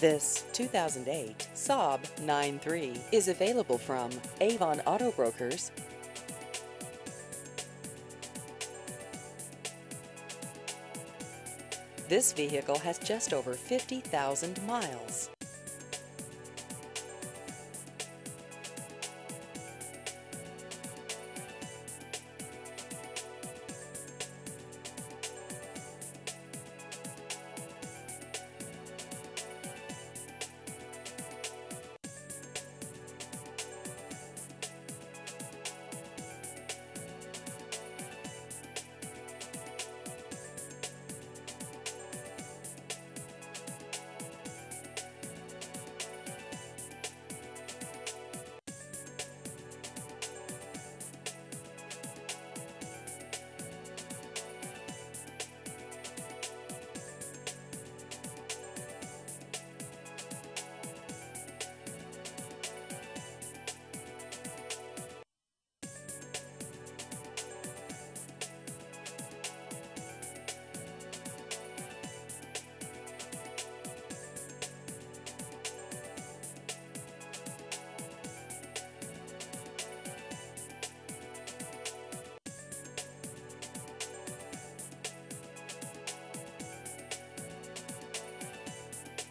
This 2008 Saab 9-3 is available from Avon Auto Brokers. This vehicle has just over 50,000 miles.